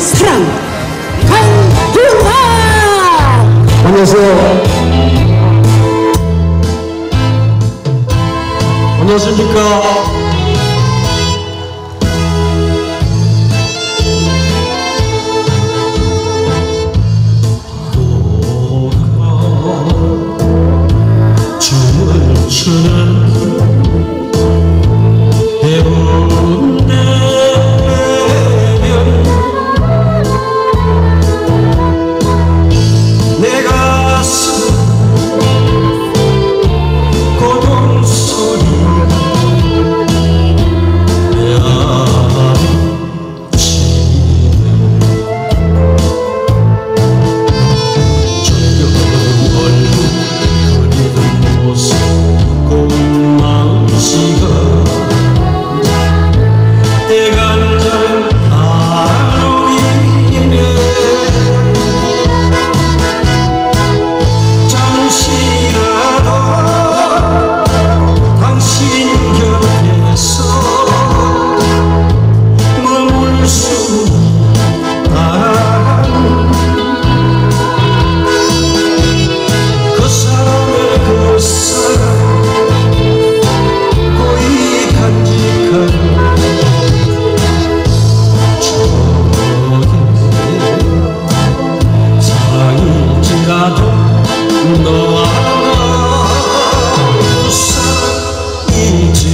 사랑. 강동환 안녕하세요. 안녕하십니까?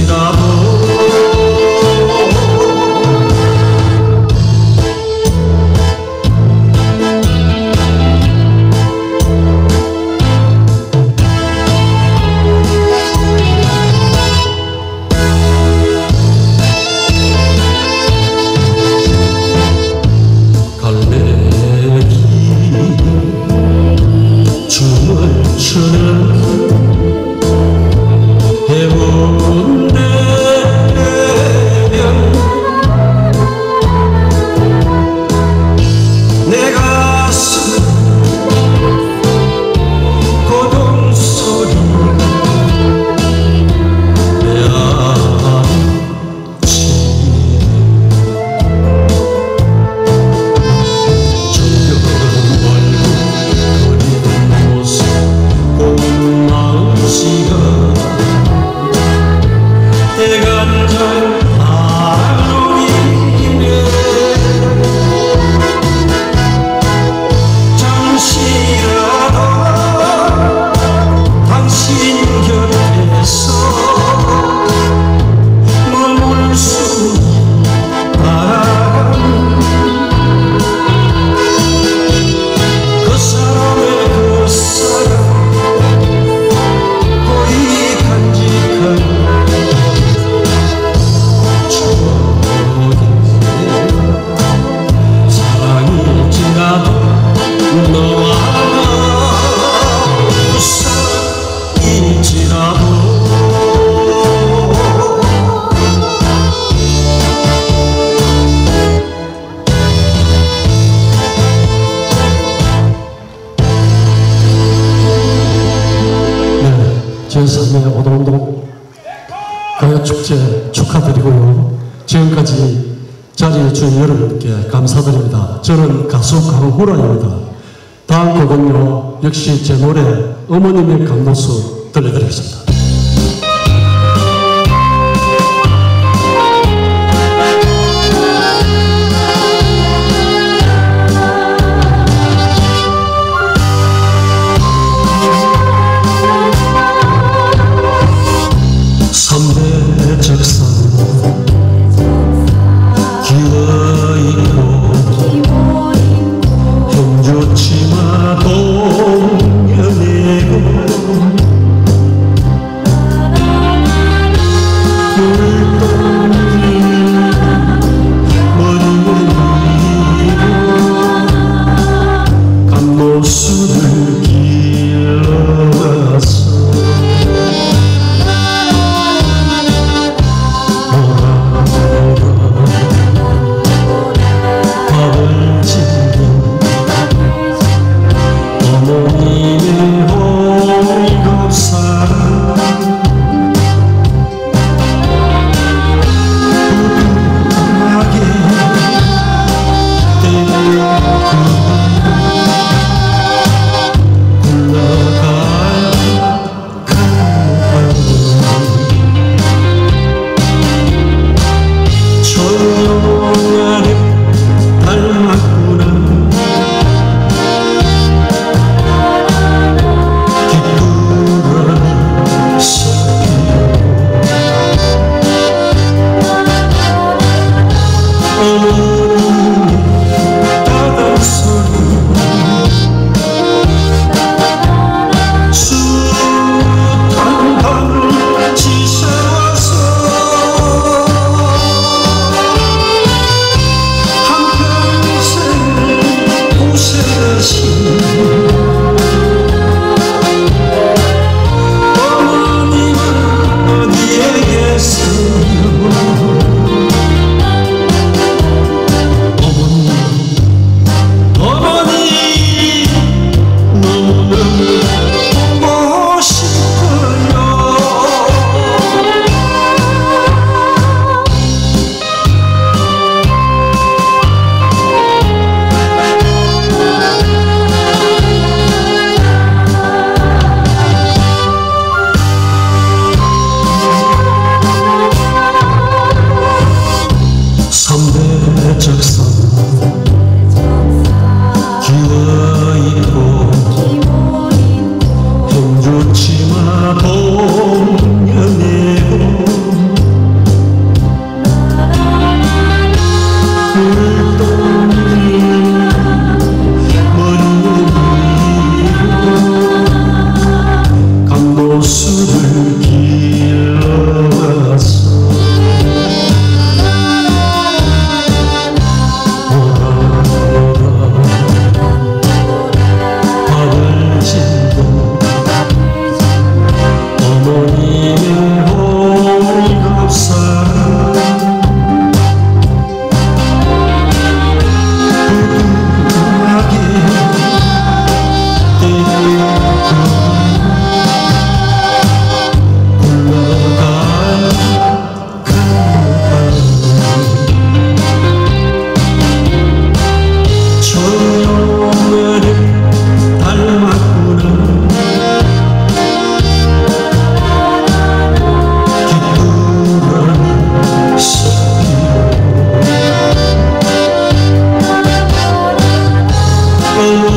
up. 제3회 오동동 가요축제 축하드리고요. 지금까지 자리해 주신 여러분께 감사드립니다. 저는 가수 강호란입니다. 다음 곡은요, 역시 제 노래 어머님의 감노수 들려드리겠습니다. Pencereye çalışsın. Oh.